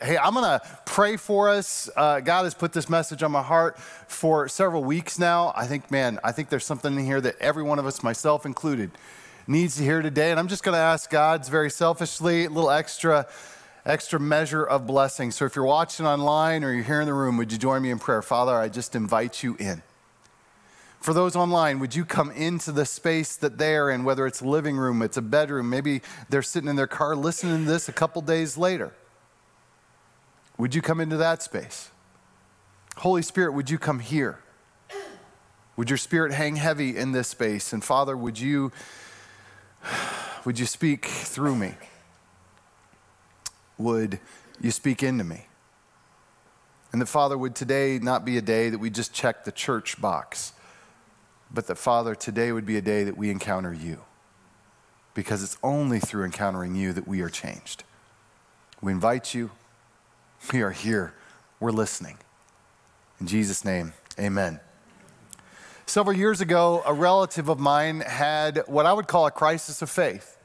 Hey, I'm going to pray for us. Uh, God has put this message on my heart for several weeks now. I think, man, I think there's something in here that every one of us, myself included, needs to hear today. And I'm just going to ask God's very selfishly a little extra, extra measure of blessing. So if you're watching online or you're here in the room, would you join me in prayer? Father, I just invite you in. For those online, would you come into the space that they're in, whether it's a living room, it's a bedroom, maybe they're sitting in their car listening to this a couple days later. Would you come into that space? Holy Spirit, would you come here? Would your spirit hang heavy in this space? And Father, would you would you speak through me? Would you speak into me? And that Father, would today not be a day that we just check the church box, but that Father, today would be a day that we encounter you. Because it's only through encountering you that we are changed. We invite you. We are here. We're listening. In Jesus' name, amen. Several years ago, a relative of mine had what I would call a crisis of faith.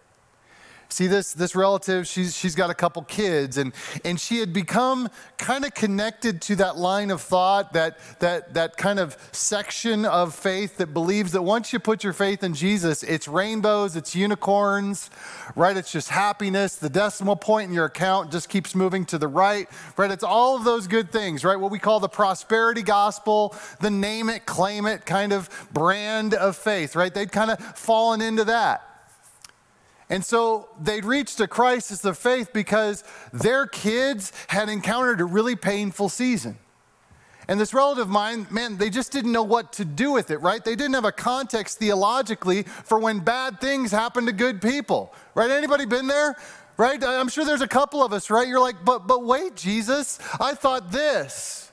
See, this, this relative, she's, she's got a couple kids, and, and she had become kind of connected to that line of thought, that, that, that kind of section of faith that believes that once you put your faith in Jesus, it's rainbows, it's unicorns, right? It's just happiness. The decimal point in your account just keeps moving to the right, right? It's all of those good things, right? What we call the prosperity gospel, the name it, claim it kind of brand of faith, right? They'd kind of fallen into that. And so they'd reached a crisis of faith because their kids had encountered a really painful season. And this relative of mine, man, they just didn't know what to do with it, right? They didn't have a context theologically for when bad things happen to good people, right? Anybody been there? Right? I'm sure there's a couple of us, right? You're like, but but wait, Jesus, I thought this.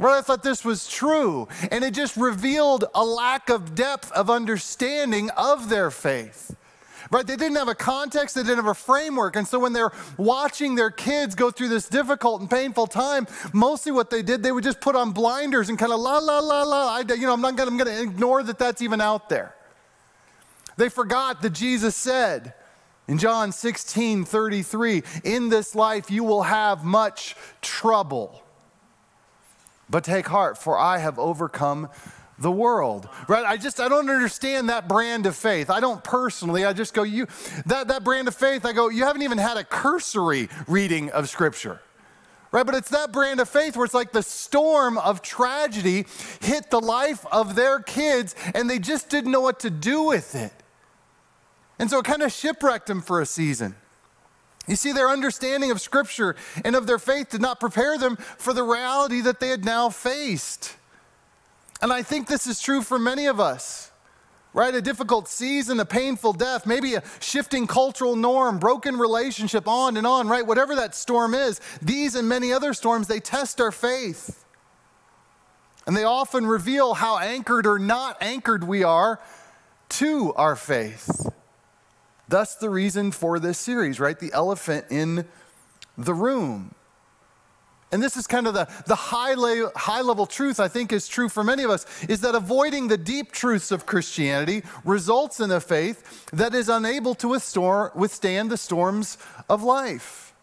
Right? I thought this was true. And it just revealed a lack of depth of understanding of their faith right? They didn't have a context, they didn't have a framework. And so when they're watching their kids go through this difficult and painful time, mostly what they did, they would just put on blinders and kind of la, la, la, la. I, you know, I'm not gonna, I'm going to ignore that that's even out there. They forgot that Jesus said, in John 16, 33, in this life you will have much trouble. But take heart, for I have overcome the world right? I just i don't understand that brand of faith. I don't personally i just go you that, that brand of faith i go you haven't even had a cursory reading of scripture right? But it's that brand of faith where it's like the storm of tragedy hit the life of their kids and they just didn't know what to do with it. And so it kind of shipwrecked them for a season. You see, their understanding of Scripture and of their faith did not prepare them for the reality that they had now faced. And I think this is true for many of us, right? A difficult season, a painful death, maybe a shifting cultural norm, broken relationship, on and on, right? Whatever that storm is, these and many other storms, they test our faith. And they often reveal how anchored or not anchored we are to our faith. Thus, the reason for this series, right? The elephant in the room. And this is kind of the, the high, la- high level truth I think is true for many of us is that avoiding the deep truths of Christianity results in a faith that is unable to withstand the storms of life.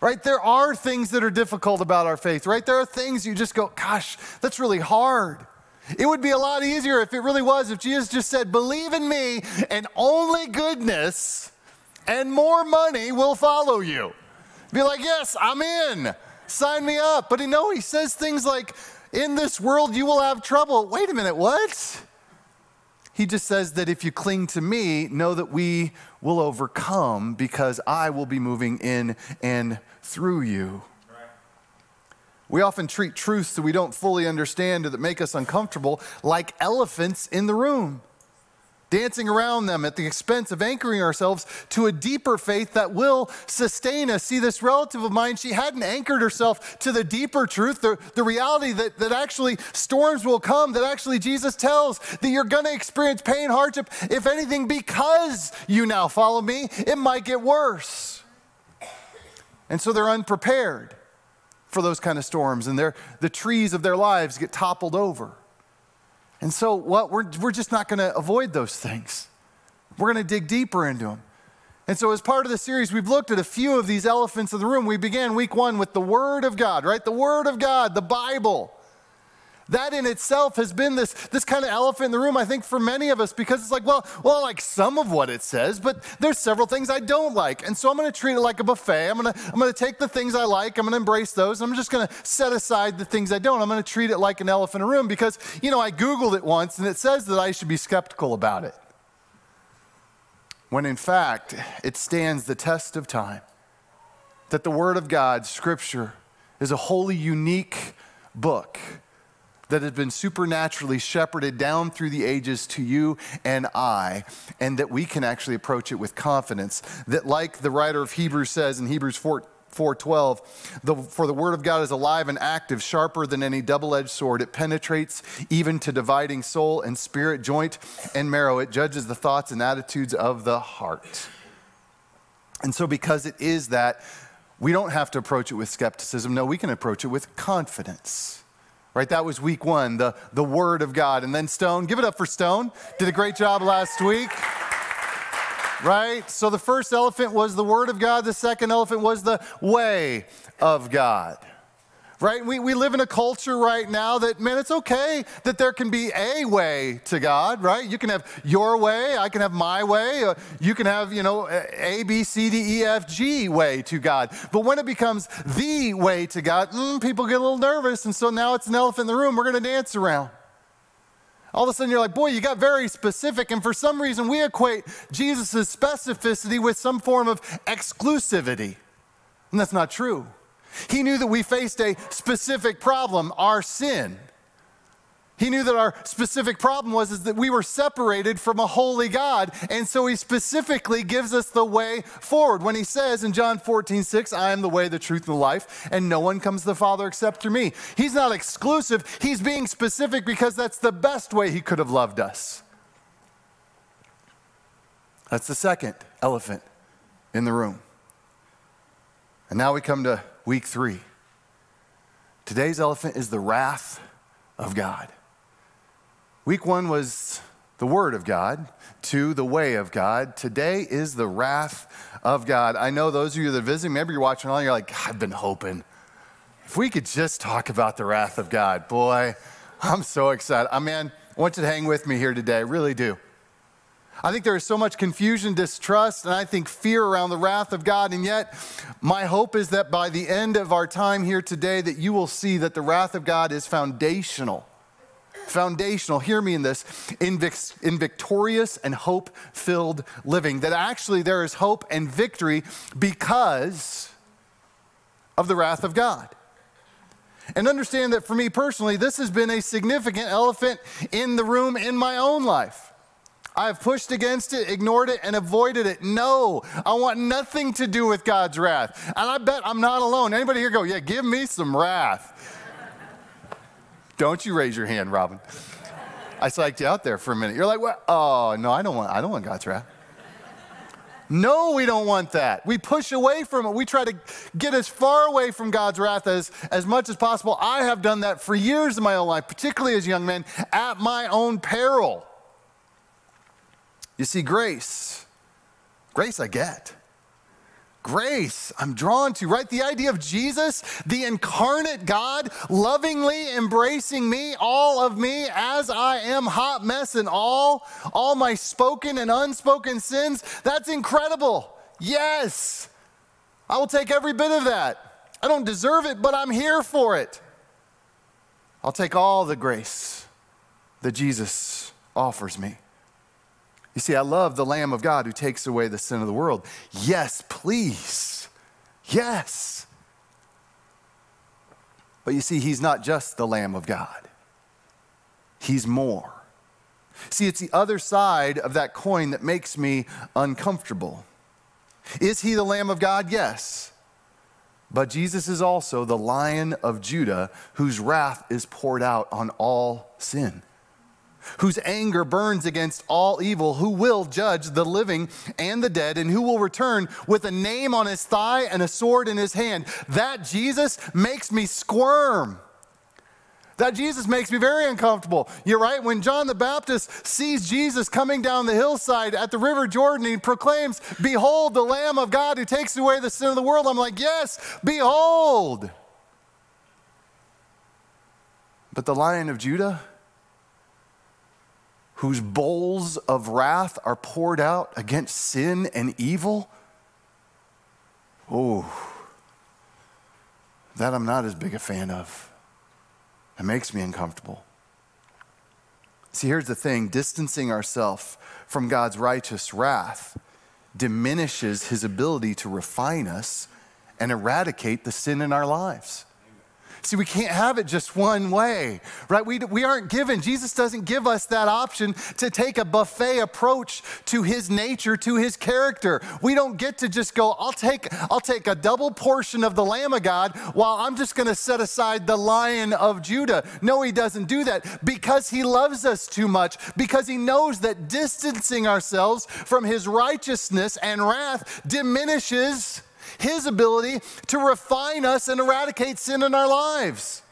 Right? There are things that are difficult about our faith, right? There are things you just go, gosh, that's really hard. It would be a lot easier if it really was, if Jesus just said, believe in me, and only goodness and more money will follow you. Be like, yes, I'm in. Sign me up. But you know, he says things like, In this world you will have trouble. Wait a minute, what? He just says that if you cling to me, know that we will overcome because I will be moving in and through you. We often treat truths that we don't fully understand or that make us uncomfortable like elephants in the room dancing around them at the expense of anchoring ourselves to a deeper faith that will sustain us. See, this relative of mine, she hadn't anchored herself to the deeper truth, the, the reality that, that actually storms will come, that actually Jesus tells that you're going to experience pain, hardship, if anything, because you now follow me, it might get worse. And so they're unprepared for those kind of storms, and the trees of their lives get toppled over. And so, what? We're, we're just not going to avoid those things. We're going to dig deeper into them. And so, as part of the series, we've looked at a few of these elephants in the room. We began week one with the Word of God, right? The Word of God, the Bible. That in itself has been this, this kind of elephant in the room, I think, for many of us, because it's like, well, well, I like some of what it says, but there's several things I don't like. And so I'm going to treat it like a buffet. I'm going to, I'm to take the things I like, I'm going to embrace those. I'm just going to set aside the things I don't. I'm going to treat it like an elephant in a room because, you know, I Googled it once and it says that I should be skeptical about it. When in fact, it stands the test of time. That the Word of God, Scripture, is a wholly unique book that has been supernaturally shepherded down through the ages to you and I, and that we can actually approach it with confidence. That, like the writer of Hebrews says in Hebrews 4, 412 the, for the word of god is alive and active sharper than any double-edged sword. It penetrates even to dividing soul and spirit joint and marrow. It judges the thoughts and attitudes of the heart. And so because it is that we don't have to approach it with skepticism. No we can approach it with confidence right? That was week one, the, the Word of God. And then Stone, give it up for Stone. Did a great job last week. Right? So the first elephant was the Word of God, the second elephant was the way of God right? We, we live in a culture right now that, man, it's okay that there can be a way to God, right? You can have your way, I can have my way, uh, you can have, you know, A, B, C, D, E, F, G way to God. But when it becomes the way to God, mm, people get a little nervous, and so now it's an elephant in the room we're going to dance around. All of a sudden, you're like, boy, you got very specific. And for some reason, we equate Jesus' specificity with some form of exclusivity. And that's not true. He knew that we faced a specific problem, our sin. He knew that our specific problem was is that we were separated from a holy God. And so he specifically gives us the way forward when he says in John 14, 6, I am the way, the truth, and the life, and no one comes to the Father except through me. He's not exclusive, he's being specific because that's the best way he could have loved us. That's the second elephant in the room. And now we come to week three. Today's elephant is the wrath of God. Week one was the Word of God, two, the way of God. Today is the wrath of God. I know those of you that are visiting, maybe you're watching on, you're like, I've been hoping. If we could just talk about the wrath of God, boy, I'm so excited. Uh, I mean, I want you to hang with me here today, I really do. I think there is so much confusion, distrust, and I think fear around the wrath of God. And yet, my hope is that by the end of our time here today, that you will see that the wrath of God is foundational. Foundational, hear me in this, in, in victorious and hope filled living. That actually there is hope and victory because of the wrath of God. And understand that for me personally, this has been a significant elephant in the room in my own life. I've pushed against it, ignored it, and avoided it. No, I want nothing to do with God's wrath. And I bet I'm not alone. Anybody here go, yeah, give me some wrath. don't you raise your hand, Robin. I psyched you out there for a minute. You're like, what? Oh, no, I don't want, I don't want God's wrath. No, we don't want that. We push away from it. We try to get as far away from God's wrath as, as much as possible. I have done that for years in my own life, particularly as a young men, at my own peril. You see, grace, grace I get. Grace, I'm drawn to, right? The idea of Jesus, the incarnate God, lovingly embracing me, all of me, as I am, hot mess and all, all my spoken and unspoken sins. That's incredible. Yes, I will take every bit of that. I don't deserve it, but I'm here for it. I'll take all the grace that Jesus offers me. You see, I love the Lamb of God who takes away the sin of the world. Yes, please. Yes. But you see, he's not just the Lamb of God, he's more. See, it's the other side of that coin that makes me uncomfortable. Is he the Lamb of God? Yes. But Jesus is also the Lion of Judah whose wrath is poured out on all sin whose anger burns against all evil, who will judge the living and the dead, and who will return with a name on his thigh and a sword in his hand. That Jesus makes me squirm. That Jesus makes me very uncomfortable. You're right. When John the Baptist sees Jesus coming down the hillside at the River Jordan, he proclaims, Behold, the Lamb of God who takes away the sin of the world. I'm like, Yes, behold. But the Lion of Judah, whose bowls of wrath are poured out against sin and evil, oh, that I'm not as big a fan of. It makes me uncomfortable. See, here's the thing distancing ourselves from God's righteous wrath diminishes his ability to refine us and eradicate the sin in our lives. See, we can't have it just one way, right? We, we aren't given, Jesus doesn't give us that option to take a buffet approach to his nature, to his character. We don't get to just go, I'll take, I'll take a double portion of the Lamb of God while I'm just going to set aside the Lion of Judah. No, he doesn't do that because he loves us too much, because he knows that distancing ourselves from his righteousness and wrath diminishes his ability to refine us and eradicate sin in our lives.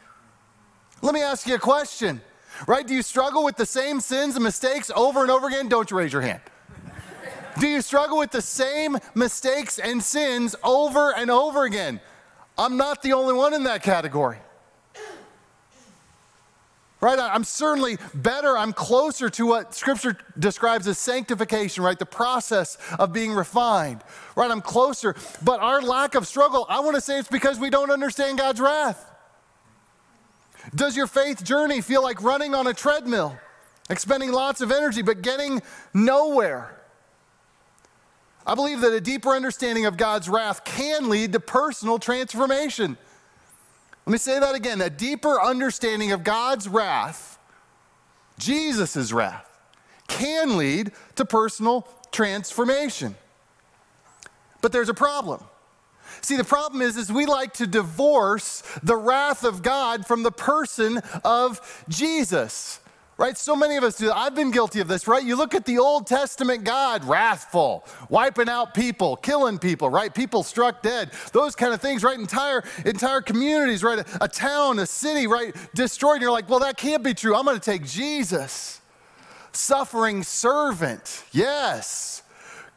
Let me ask you a question, right? Do you struggle with the same sins and mistakes over and over again? Don't you raise your hand. Do you struggle with the same mistakes and sins over and over again? I'm not the only one in that category right? I'm certainly better, I'm closer to what Scripture describes as sanctification, right? The process of being refined, right? I'm closer. But our lack of struggle, I want to say it's because we don't understand God's wrath. Does your faith journey feel like running on a treadmill, expending lots of energy, but getting nowhere? I believe that a deeper understanding of God's wrath can lead to personal transformation. Let me say that again. A deeper understanding of God's wrath, Jesus' wrath, can lead to personal transformation. But there's a problem. See, the problem is, is we like to divorce the wrath of God from the person of Jesus right? So many of us do. I've been guilty of this, right? You look at the Old Testament God, wrathful, wiping out people, killing people, right? People struck dead, those kind of things, right? Entire entire communities, right? A, a town, a city, right? Destroyed. And you're like, well, that can't be true. I'm going to take Jesus, suffering servant. Yes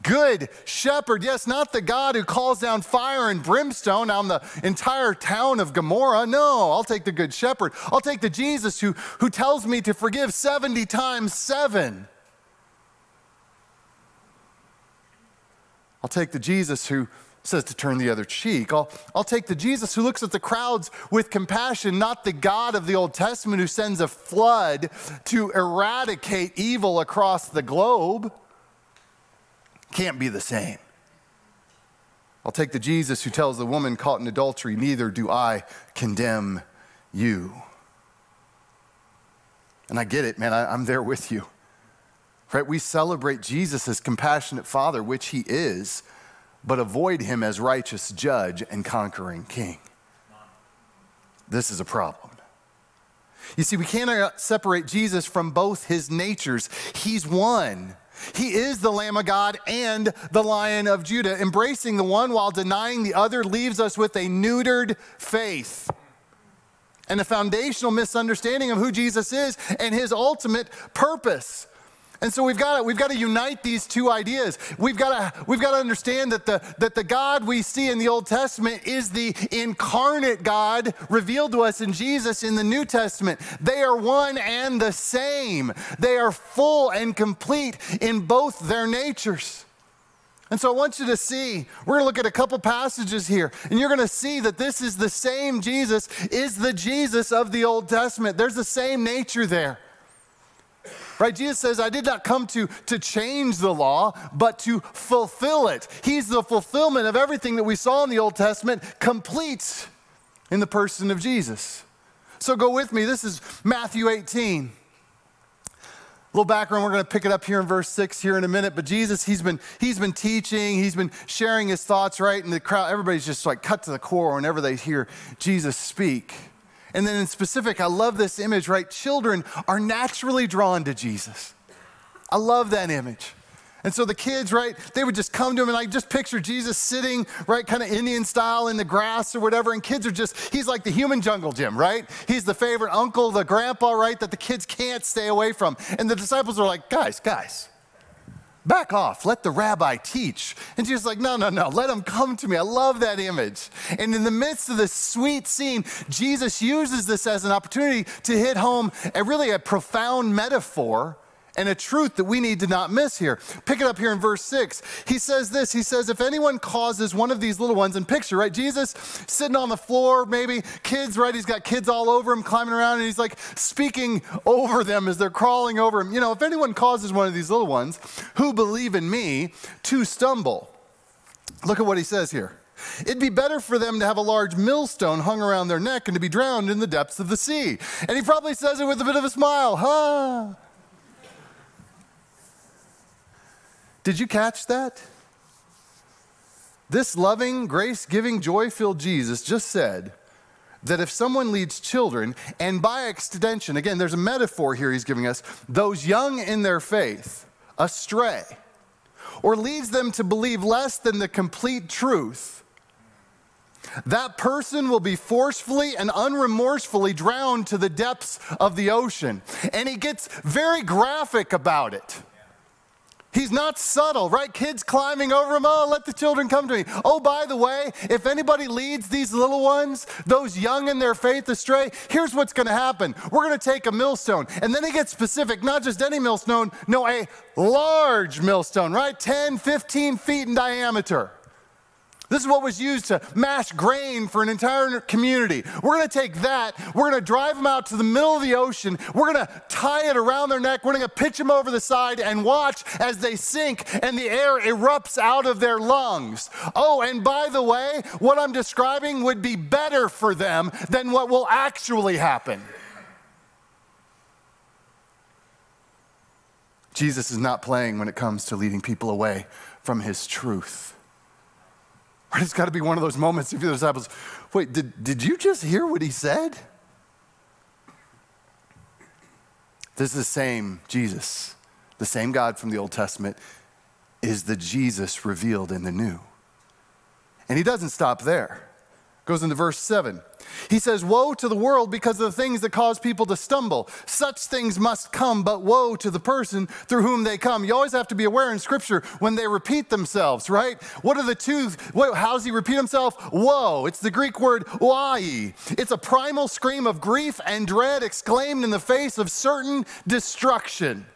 good shepherd. Yes, not the God who calls down fire and brimstone on the entire town of Gomorrah. No, I'll take the good shepherd. I'll take the Jesus who, who tells me to forgive 70 times seven. I'll take the Jesus who says to turn the other cheek. I'll, I'll take the Jesus who looks at the crowds with compassion, not the God of the Old Testament who sends a flood to eradicate evil across the globe can't be the same. I'll take the Jesus who tells the woman caught in adultery, Neither do I condemn you. And I get it, man, I, am there with you. Right? We celebrate Jesus as compassionate Father, which He is, but avoid Him as righteous judge and conquering King. This is a problem. You see, we cannot separate Jesus from both His natures, He's one. He is the Lamb of God and the Lion of Judah. Embracing the one while denying the other leaves us with a neutered faith and a foundational misunderstanding of who Jesus is and his ultimate purpose. And so we've got to, we've got to unite these two ideas. We've got to, we've got to understand that the, that the God we see in the Old Testament is the incarnate God revealed to us in Jesus in the New Testament. They are one and the same, they are full and complete in both their natures. And so I want you to see, we're going to look at a couple passages here, and you're going to see that this is the same Jesus, is the Jesus of the Old Testament. There's the same nature there. Right? Jesus says, I did not come to, to change the law, but to fulfill it. He's the fulfillment of everything that we saw in the Old Testament, complete in the person of Jesus. So go with me. This is Matthew 18. A little background, we're going to pick it up here in verse 6 here in a minute. But Jesus, he's been, he's been teaching, he's been sharing his thoughts, right? And the crowd, everybody's just like cut to the core whenever they hear Jesus speak. And then in specific, I love this image, right? Children are naturally drawn to Jesus. I love that image. And so the kids, right, they would just come to him and I just picture Jesus sitting, right, kind of Indian style in the grass or whatever. And kids are just, he's like the human jungle gym, right? He's the favorite uncle, the grandpa, right, that the kids can't stay away from. And the disciples are like, guys, guys, back off. Let the rabbi teach. And Jesus like, no, no, no, let him come to me. I love that image. And in the midst of this sweet scene, Jesus uses this as an opportunity to hit home a really a profound metaphor and a truth that we need to not miss here. Pick it up here in verse 6. He says this He says, If anyone causes one of these little ones, and picture, right? Jesus sitting on the floor, maybe kids, right? He's got kids all over him climbing around, and he's like speaking over them as they're crawling over him. You know, if anyone causes one of these little ones who believe in me to stumble, look at what he says here. It'd be better for them to have a large millstone hung around their neck and to be drowned in the depths of the sea. And he probably says it with a bit of a smile. Huh? Did you catch that? This loving, grace giving, joy filled Jesus just said that if someone leads children, and by extension, again, there's a metaphor here he's giving us, those young in their faith astray, or leads them to believe less than the complete truth, that person will be forcefully and unremorsefully drowned to the depths of the ocean. And he gets very graphic about it. He's not subtle, right? Kids climbing over him. Oh, let the children come to me. Oh, by the way, if anybody leads these little ones, those young in their faith astray, here's what's going to happen. We're going to take a millstone. And then he gets specific, not just any millstone, no, a large millstone, right? 10, 15 feet in diameter. This is what was used to mash grain for an entire community. We're going to take that, we're going to drive them out to the middle of the ocean, we're going to tie it around their neck, we're going to pitch them over the side and watch as they sink and the air erupts out of their lungs. Oh, and by the way, what I'm describing would be better for them than what will actually happen. Jesus is not playing when it comes to leading people away from his truth. Right? It's got to be one of those moments if the disciples, wait, did, did you just hear what he said? This is the same Jesus, the same God from the Old Testament, is the Jesus revealed in the New. And he doesn't stop there. Goes into verse 7. He says, Woe to the world because of the things that cause people to stumble. Such things must come, but woe to the person through whom they come. You always have to be aware in Scripture when they repeat themselves, right? What are the two? What, how does he repeat himself? Woe. It's the Greek word wai. It's a primal scream of grief and dread exclaimed in the face of certain destruction.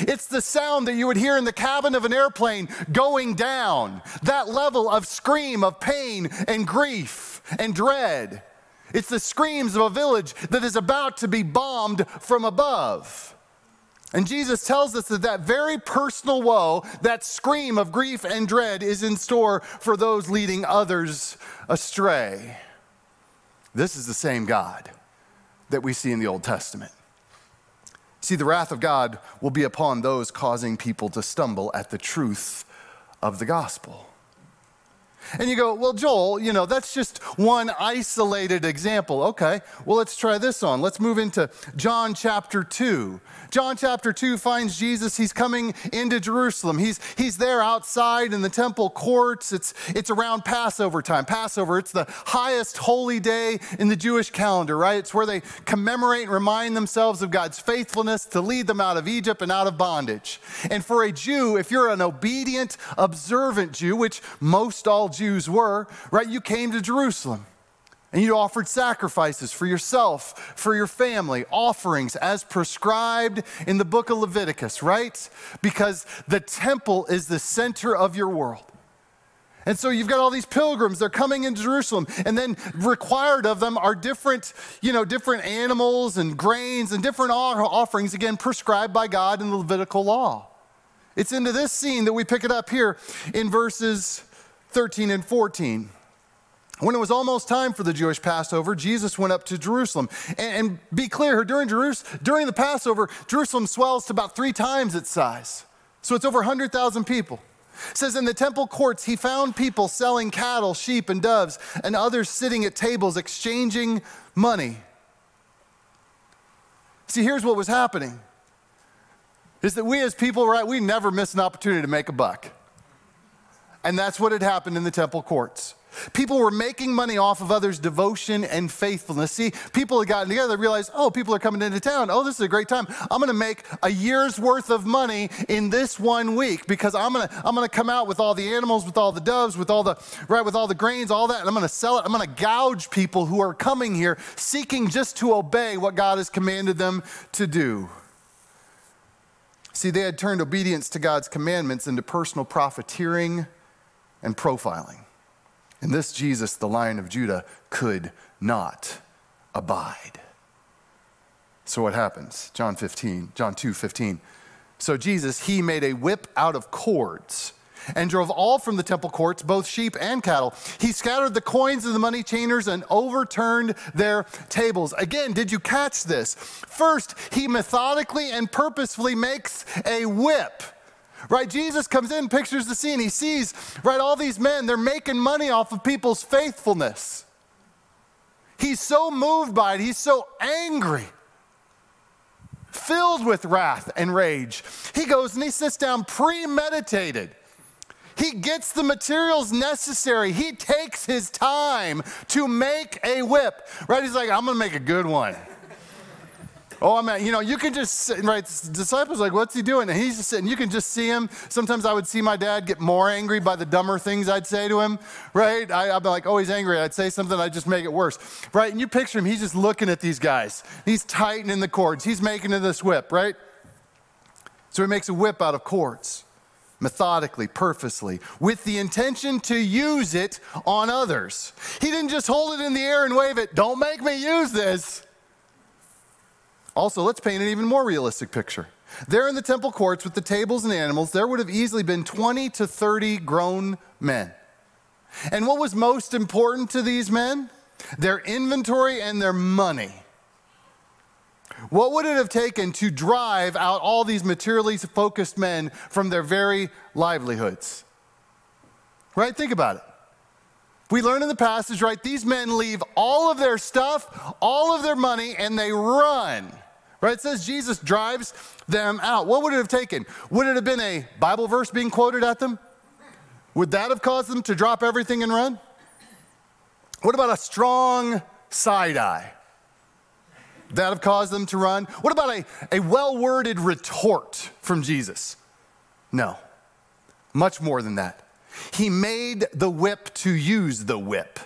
It's the sound that you would hear in the cabin of an airplane going down. That level of scream of pain and grief and dread. It's the screams of a village that is about to be bombed from above. And Jesus tells us that that very personal woe, that scream of grief and dread, is in store for those leading others astray. This is the same God that we see in the Old Testament. See, the wrath of God will be upon those causing people to stumble at the truth of the gospel. And you go, well, Joel, you know, that's just one isolated example. Okay, well, let's try this on. Let's move into John chapter 2. John chapter 2 finds Jesus. He's coming into Jerusalem. He's, he's there outside in the temple courts. It's, it's around Passover time. Passover, it's the highest holy day in the Jewish calendar, right? It's where they commemorate and remind themselves of God's faithfulness to lead them out of Egypt and out of bondage. And for a Jew, if you're an obedient, observant Jew, which most all Jews were, right, you came to Jerusalem. And you offered sacrifices for yourself, for your family, offerings as prescribed in the book of Leviticus, right? Because the temple is the center of your world. And so you've got all these pilgrims, they're coming into Jerusalem, and then required of them are different, you know, different animals and grains and different offerings, again, prescribed by God in the Levitical law. It's into this scene that we pick it up here in verses 13 and 14. When it was almost time for the Jewish Passover, Jesus went up to Jerusalem. And, and be clear, during, Jerusalem, during the Passover, Jerusalem swells to about three times its size. So it's over 100,000 people. It says in the temple courts, he found people selling cattle, sheep, and doves, and others sitting at tables exchanging money. See, here's what was happening is that we as people, right, we never miss an opportunity to make a buck. And that's what had happened in the temple courts. People were making money off of others' devotion and faithfulness. See, people had gotten together, realized, oh, people are coming into town. Oh, this is a great time. I'm going to make a year's worth of money in this one week because I'm going to I'm going to come out with all the animals, with all the doves, with all the right, with all the grains, all that, and I'm going to sell it. I'm going to gouge people who are coming here seeking just to obey what God has commanded them to do. See, they had turned obedience to God's commandments into personal profiteering and profiling. And this Jesus, the Lion of Judah, could not abide. So what happens? John 15, John 2 15. So Jesus, he made a whip out of cords and drove all from the temple courts, both sheep and cattle. He scattered the coins of the money changers and overturned their tables. Again, did you catch this? First, he methodically and purposefully makes a whip right? Jesus comes in, pictures the scene. He sees, right, all these men, they're making money off of people's faithfulness. He's so moved by it, he's so angry, filled with wrath and rage. He goes and he sits down premeditated. He gets the materials necessary. He takes his time to make a whip. Right? He's like, I'm going to make a good one. Oh, man, you know, you can just sit, right? Disciples like, what's he doing? And he's just sitting. You can just see him. Sometimes I would see my dad get more angry by the dumber things I'd say to him, right? I, would be like, oh, he's angry. I'd say something, I'd just make it worse, right? And you picture him, he's just looking at these guys. He's tightening the cords. He's making this whip, right? So he makes a whip out of cords, methodically, purposely, with the intention to use it on others. He didn't just hold it in the air and wave it. Don't make me use this. Also, let's paint an even more realistic picture. There in the temple courts with the tables and animals, there would have easily been 20 to 30 grown men. And what was most important to these men? Their inventory and their money. What would it have taken to drive out all these materially focused men from their very livelihoods? Right? Think about it. We learn in the passage, right? These men leave all of their stuff, all of their money, and they run. Right? It says Jesus drives them out. What would it have taken? Would it have been a Bible verse being quoted at them? Would that have caused them to drop everything and run? What about a strong side eye? That have caused them to run? What about a, a well worded retort from Jesus? No, much more than that. He made the whip to use the whip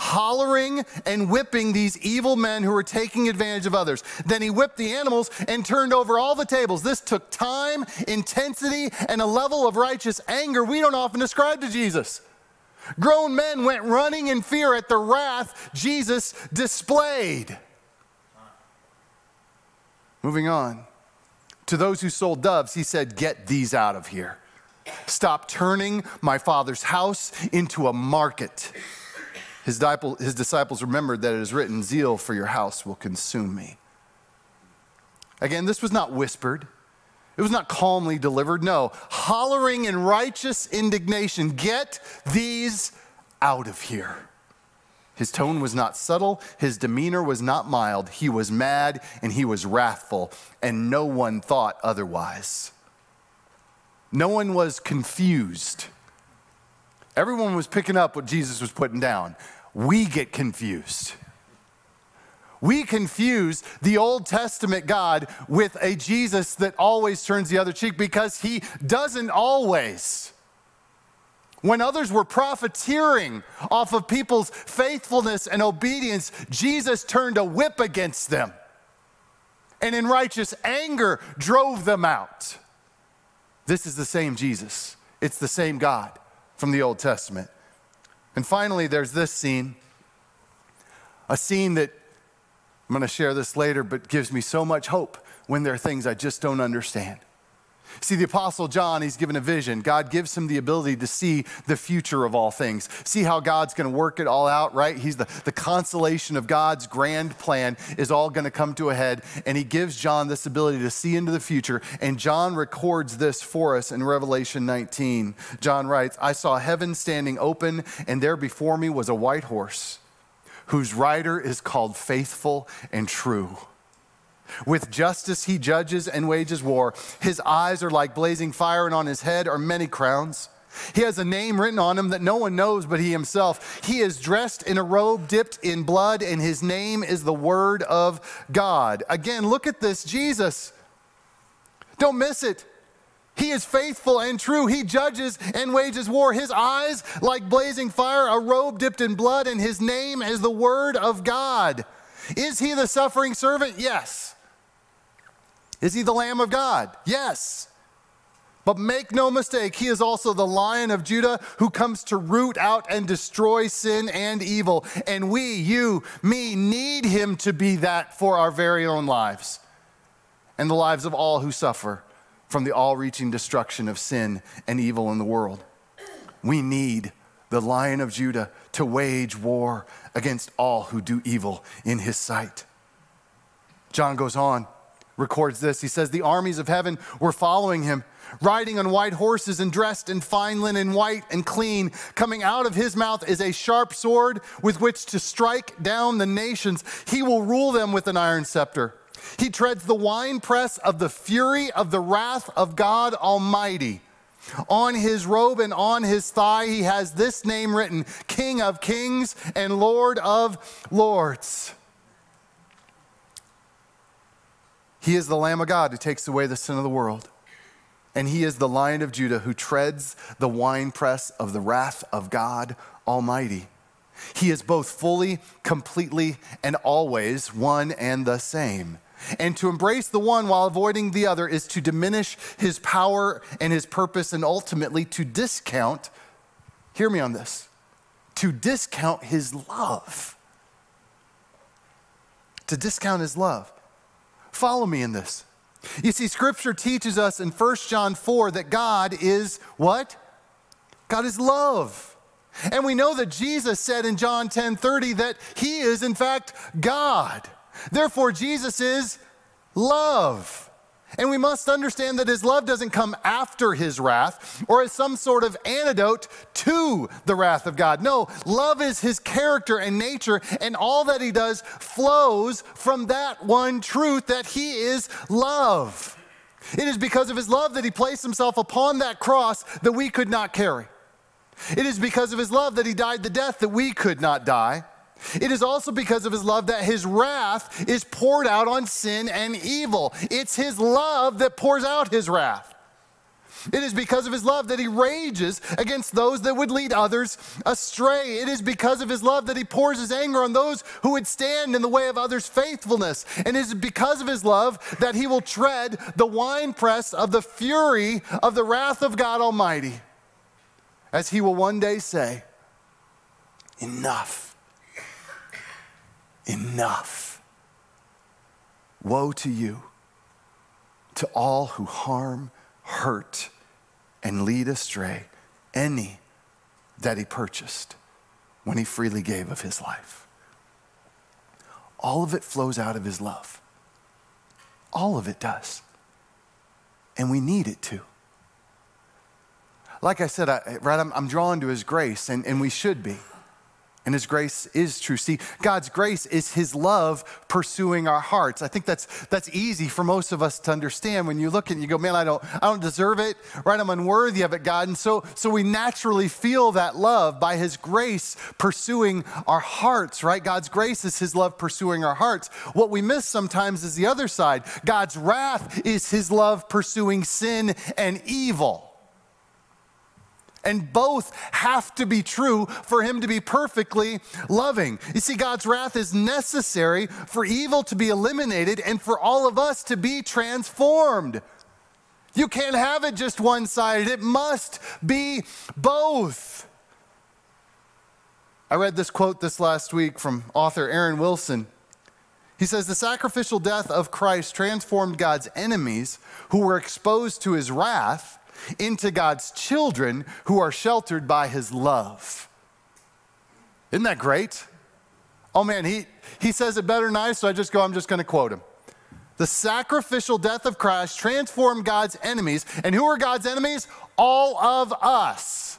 hollering and whipping these evil men who were taking advantage of others. Then he whipped the animals and turned over all the tables. This took time, intensity, and a level of righteous anger we don't often describe to Jesus. Grown men went running in fear at the wrath Jesus displayed. Moving on. To those who sold doves, he said, Get these out of here. Stop turning my father's house into a market. His, disciples remembered that it is written, Zeal for your house will consume me. Again, this was not whispered. It was not calmly delivered. No, hollering in righteous indignation, Get these out of here. His tone was not subtle, his demeanor was not mild. He was mad and he was wrathful, and no one thought otherwise. No one was confused. Everyone was picking up what Jesus was putting down we get confused. We confuse the Old Testament God with a Jesus that always turns the other cheek because he doesn't always. When others were profiteering off of people's faithfulness and obedience, Jesus turned a whip against them and in righteous anger drove them out. This is the same Jesus. It's the same God from the Old Testament. And finally, there's this scene a scene that I'm going to share this later, but gives me so much hope when there are things I just don't understand. See, the Apostle John, he's given a vision. God gives him the ability to see the future of all things, see how God's going to work it all out, right? He's the, the consolation of God's grand plan is all going to come to a head. And he gives John this ability to see into the future. And John records this for us in Revelation 19. John writes, I saw heaven standing open, and there before me was a white horse, whose rider is called Faithful and True With justice he judges and wages war. His eyes are like blazing fire, and on his head are many crowns. He has a name written on him that no one knows but he himself. He is dressed in a robe dipped in blood, and his name is the Word of God. Again, look at this Jesus. Don't miss it. He is faithful and true. He judges and wages war. His eyes like blazing fire, a robe dipped in blood, and his name is the Word of God. Is he the suffering servant? Yes. Is he the Lamb of God? Yes. But make no mistake, he is also the lion of Judah who comes to root out and destroy sin and evil. And we, you, me, need him to be that for our very own lives and the lives of all who suffer from the all reaching destruction of sin and evil in the world. We need the lion of Judah to wage war against all who do evil in his sight. John goes on, records this. He says, The armies of heaven were following him riding on white horses and dressed in fine linen, white and clean. Coming out of his mouth is a sharp sword with which to strike down the nations. He will rule them with an iron scepter. He treads the winepress of the fury of the wrath of God Almighty. On his robe and on his thigh, he has this name written King of Kings and Lord of Lords. He is the Lamb of God who takes away the sin of the world and he is the lion of Judah who treads the winepress of the wrath of God Almighty. He is both fully, completely, and always one and the same. And to embrace the one while avoiding the other is to diminish his power and his purpose, and ultimately to discount, hear me on this, to discount his love. To discount his love. Follow me in this. You see, scripture teaches us in 1 John 4 that God is what? God is love. And we know that Jesus said in John 10 30 that he is, in fact, God. Therefore, Jesus is love. And we must understand that his love doesn't come after his wrath or as some sort of antidote to the wrath of God. No, love is his character and nature, and all that he does flows from that one truth that he is love. It is because of his love that he placed himself upon that cross that we could not carry. It is because of his love that he died the death that we could not die. It is also because of his love that his wrath is poured out on sin and evil. It's his love that pours out his wrath. It is because of his love that he rages against those that would lead others astray. It is because of his love that he pours his anger on those who would stand in the way of others' faithfulness. And it is because of his love that he will tread the winepress of the fury of the wrath of God Almighty, as he will one day say, Enough enough. Woe to you, to all who harm, hurt, and lead astray any that he purchased when he freely gave of his life. All of it flows out of his love. All of it does. And we need it to. Like I said, I, right, I'm, I'm drawn to his grace, and, and we should be. And his grace is true. See, God's grace is his love pursuing our hearts. I think that's that's easy for most of us to understand when you look and you go, man, I don't, I don't deserve it, right? I'm unworthy of it, God. And so, so we naturally feel that love by his grace pursuing our hearts, right? God's grace is his love pursuing our hearts. What we miss sometimes is the other side. God's wrath is his love pursuing sin and evil. And both have to be true for him to be perfectly loving. You see, God's wrath is necessary for evil to be eliminated and for all of us to be transformed. You can't have it just one sided, it must be both. I read this quote this last week from author Aaron Wilson. He says, The sacrificial death of Christ transformed God's enemies who were exposed to his wrath into God's children who are sheltered by his love. Isn't that great? Oh man, he, he says it better than I, so I just go, I'm just going to quote him. The sacrificial death of Christ transformed God's enemies. And who are God's enemies? All of us.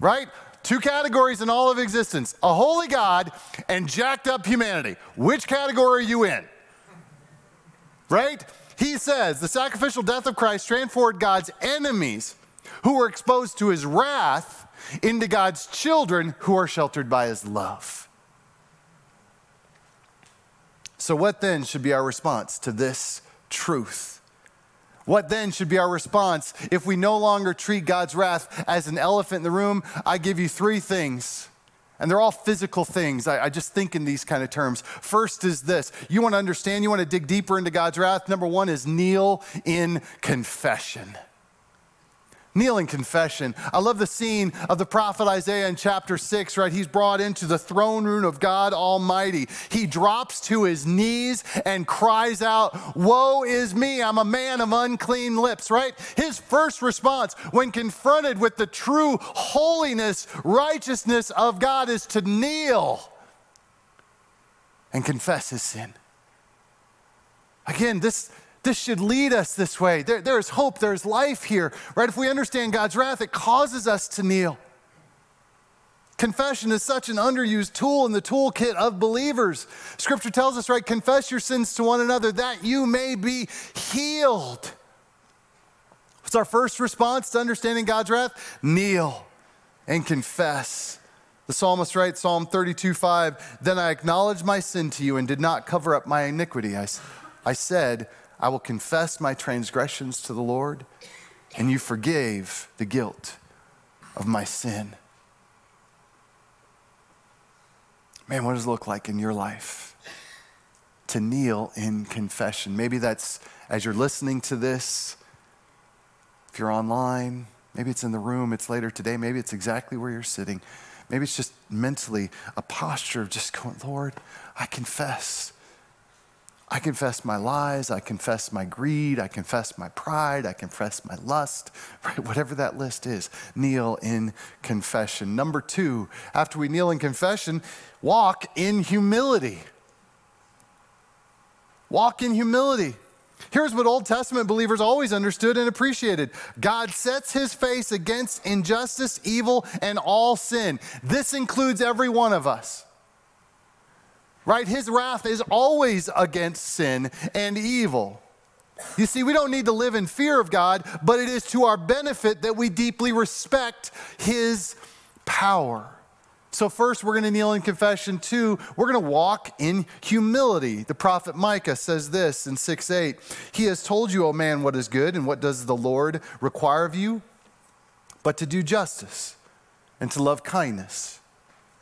Right? Two categories in all of existence a holy God and jacked up humanity. Which category are you in? right? He says the sacrificial death of Christ transformed God's enemies who were exposed to his wrath into God's children who are sheltered by his love. So, what then should be our response to this truth? What then should be our response if we no longer treat God's wrath as an elephant in the room? I give you three things, and they're all physical things. I, I, just think in these kind of terms. First is this you want to understand, you want to dig deeper into God's wrath. Number one is kneel in confession. Kneeling confession. I love the scene of the prophet Isaiah in chapter 6, right? He's brought into the throne room of God Almighty. He drops to his knees and cries out, Woe is me, I'm a man of unclean lips, right? His first response when confronted with the true holiness, righteousness of God is to kneel and confess his sin. Again, this this should lead us this way. There, there's hope, there's life here, right? If we understand God's wrath, it causes us to kneel. Confession is such an underused tool in the toolkit of believers. Scripture tells us, right? Confess your sins to one another that you may be healed. What's our first response to understanding God's wrath? Kneel and confess. The psalmist writes, Psalm 32 5, Then I acknowledged my sin to you and did not cover up my iniquity. I, I said, I will confess my transgressions to the Lord, and you forgave the guilt of my sin. Man, what does it look like in your life to kneel in confession? Maybe that's as you're listening to this, if you're online, maybe it's in the room, it's later today, maybe it's exactly where you're sitting. Maybe it's just mentally a posture of just going, Lord, I confess I confess my lies, I confess my greed, I confess my pride, I confess my lust, right? Whatever that list is, kneel in confession. Number two, after we kneel in confession, walk in humility. Walk in humility. Here's what Old Testament believers always understood and appreciated God sets his face against injustice, evil, and all sin. This includes every one of us right? His wrath is always against sin and evil. You see, we don't need to live in fear of God, but it is to our benefit that we deeply respect His power. So, first, we're going to kneel in confession. Two, we're going to walk in humility. The prophet Micah says this in 6 8 He has told you, O man, what is good, and what does the Lord require of you? But to do justice, and to love kindness,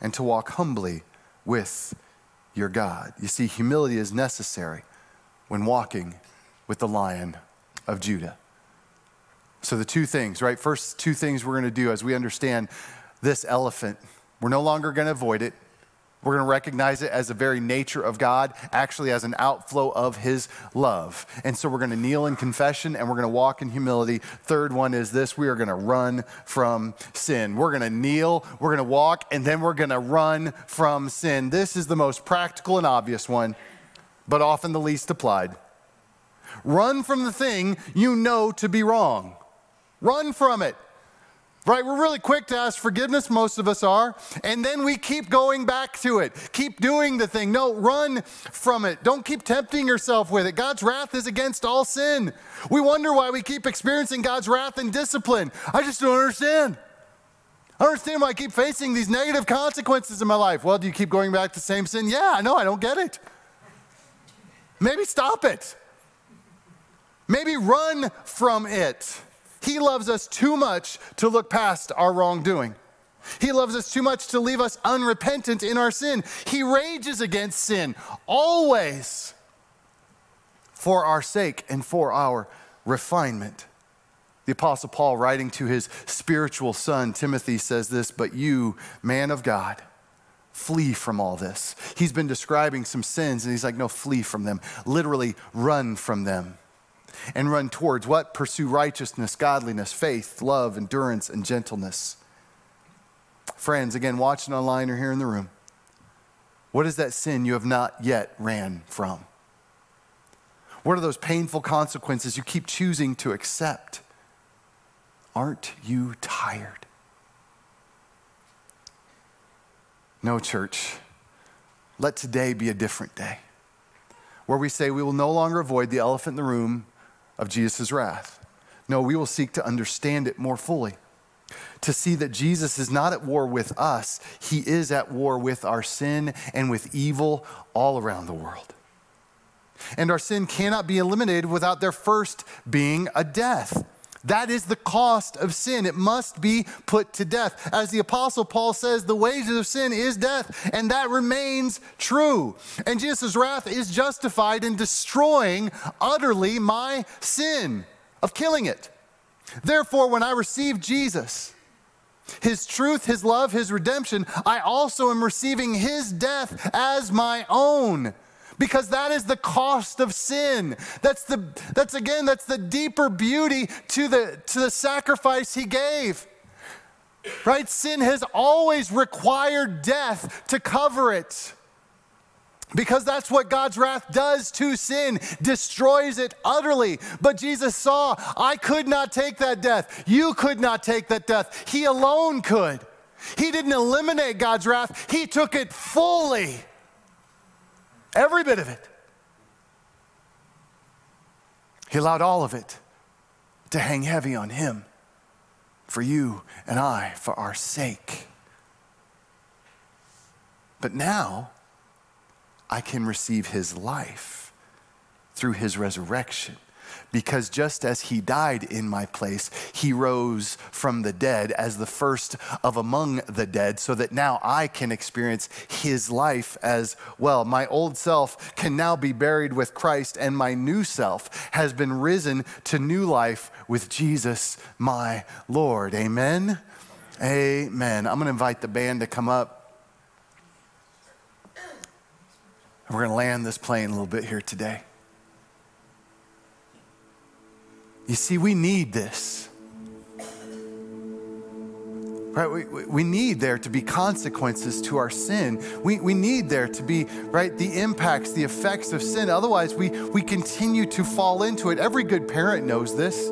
and to walk humbly with your God. You see, humility is necessary when walking with the lion of Judah. So, the two things, right? First, two things we're going to do as we understand this elephant. We're no longer going to avoid it. We're going to recognize it as the very nature of God, actually as an outflow of His love. And so we're going to kneel in confession and we're going to walk in humility. Third one is this we are going to run from sin. We're going to kneel, we're going to walk, and then we're going to run from sin. This is the most practical and obvious one, but often the least applied. Run from the thing you know to be wrong. Run from it. Right? We're really quick to ask forgiveness, most of us are, and then we keep going back to it. Keep doing the thing. No, run from it. Don't keep tempting yourself with it. God's wrath is against all sin. We wonder why we keep experiencing God's wrath and discipline. I just don't understand. I don't understand why I keep facing these negative consequences in my life. Well, do you keep going back to the same sin? Yeah, I know, I don't get it. Maybe stop it. Maybe run from it. He loves us too much to look past our wrongdoing. He loves us too much to leave us unrepentant in our sin. He rages against sin always for our sake and for our refinement. The Apostle Paul, writing to his spiritual son Timothy, says this But you, man of God, flee from all this. He's been describing some sins, and he's like, No, flee from them. Literally, run from them and run towards what? Pursue righteousness, godliness, faith, love, endurance, and gentleness. Friends, again, watching online or here in the room, what is that sin you have not yet ran from? What are those painful consequences you keep choosing to accept? Aren't you tired? No, church. Let today be a different day. where we say we will no longer avoid the elephant in the room of Jesus' wrath. No, we will seek to understand it more fully, to see that Jesus is not at war with us, he is at war with our sin and with evil all around the world. And our sin cannot be eliminated without there first being a death. That is the cost of sin. It must be put to death. As the Apostle Paul says, the wages of sin is death, and that remains true. And Jesus' wrath is justified in destroying utterly my sin, of killing it. Therefore, when I receive Jesus, his truth, his love, his redemption, I also am receiving his death as my own because that is the cost of sin. That's the that's again that's the deeper beauty to the to the sacrifice he gave. Right? Sin has always required death to cover it. Because that's what God's wrath does to sin, destroys it utterly. But Jesus saw, I could not take that death. You could not take that death. He alone could. He didn't eliminate God's wrath, He took it fully. Every bit of it. He allowed all of it to hang heavy on him for you and I, for our sake. But now I can receive his life through his resurrection because just as he died in my place, he rose from the dead as the first of among the dead, so that now I can experience his life as well. My old self can now be buried with Christ, and my new self has been risen to new life with Jesus, my Lord. Amen. Amen. I'm going to invite the band to come up. We're going to land this plane a little bit here today. You see, we need this. Right? We, we need there to be consequences to our sin. We, we need there to be, right, the impacts, the effects of sin. Otherwise, we, we continue to fall into it. Every good parent knows this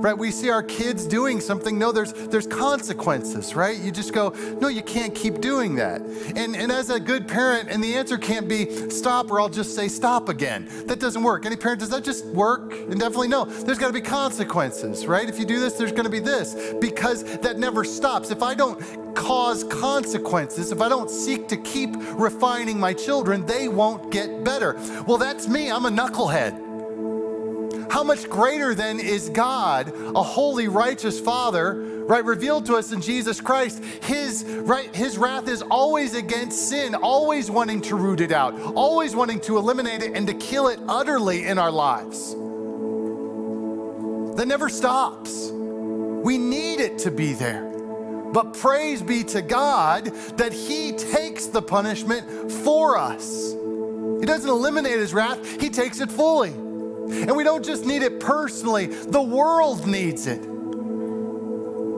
right? We see our kids doing something. No, there's, there's consequences, right? You just go, no, you can't keep doing that. And, and as a good parent, and the answer can't be stop or I'll just say stop again. That doesn't work. Any parent, does that just work? And definitely no. There's got to be consequences, right? If you do this, there's going to be this because that never stops. If I don't cause consequences, if I don't seek to keep refining my children, they won't get better. Well, that's me. I'm a knucklehead. How much greater then is God, a holy, righteous Father, right, revealed to us in Jesus Christ? His, right, his wrath is always against sin, always wanting to root it out, always wanting to eliminate it and to kill it utterly in our lives. That never stops. We need it to be there. But praise be to God that He takes the punishment for us. He doesn't eliminate His wrath, He takes it fully. And we don't just need it personally, the world needs it.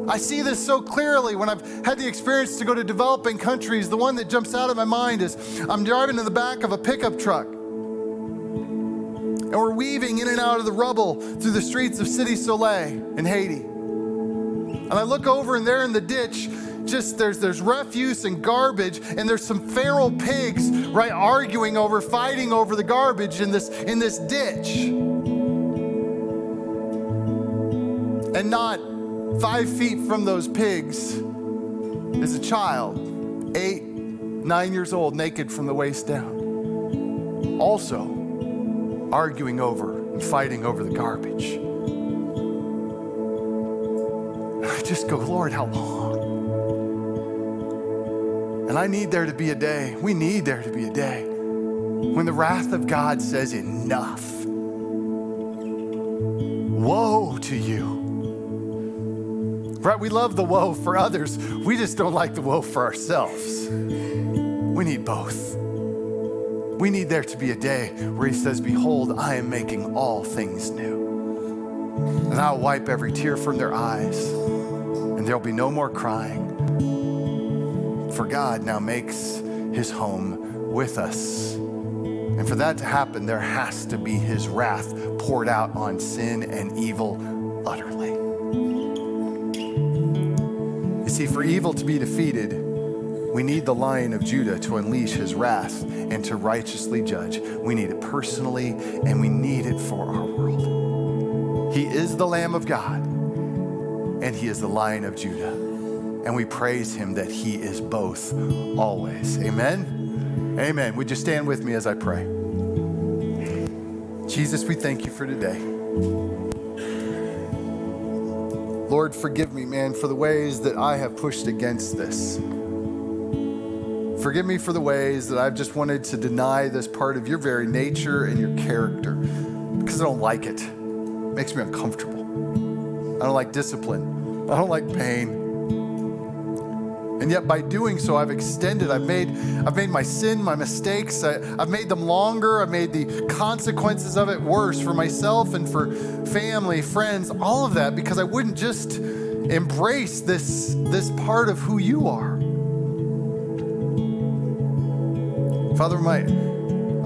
I see this so clearly when I've had the experience to go to developing countries. The one that jumps out of my mind is I'm driving in the back of a pickup truck. And we're weaving in and out of the rubble through the streets of Cité Soleil in Haiti. And I look over and there in the ditch, just there's there's refuse and garbage and there's some feral pigs right arguing over fighting over the garbage in this in this ditch. And not five feet from those pigs is a child eight nine years old naked from the waist down. Also arguing over and fighting over the garbage. I just go, Lord, how long? And I need there to be a day, we need there to be a day when the wrath of God says, Enough. Woe to you. Right? We love the woe for others, we just don't like the woe for ourselves. We need both. We need there to be a day where He says, Behold, I am making all things new. And I'll wipe every tear from their eyes, and there'll be no more crying for God now makes his home with us. And for that to happen, there has to be his wrath poured out on sin and evil utterly. You see, for evil to be defeated, We need the lion of Judah to unleash his wrath and to righteously judge. We need it personally and we need it for our world. He is the Lamb of God and he is the lion of Judah. And we praise him that he is both always. Amen. Amen. Would you stand with me as I pray? Jesus, we thank you for today. Lord, forgive me, man, for the ways that I have pushed against this. Forgive me for the ways that I've just wanted to deny this part of your very nature and your character because I don't like it. It makes me uncomfortable. I don't like discipline. I don't like pain. And yet by doing so, I've extended, I've made, I've made my sin, my mistakes, I, have made them longer, I've made the consequences of it worse for myself and for family, friends, all of that because I wouldn't just embrace this, this part of who you are. Father, my,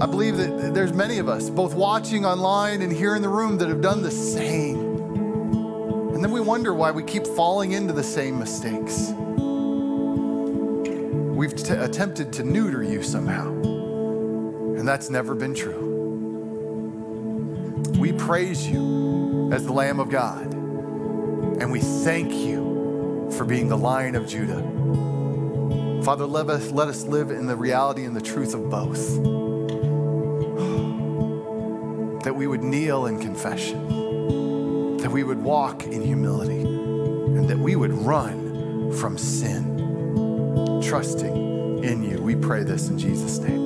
I believe that there's many of us, both watching online and here in the room, that have done the same. And then we wonder why we keep falling into the same mistakes. We've attempted to neuter you somehow, and that's never been true. We praise you as the Lamb of God, and we thank you for being the Lion of Judah. Father, let us, let us live in the reality and the truth of both. That we would kneel in confession, that we would walk in humility, and that we would run from sin, trusting in you. We pray this in Jesus' name.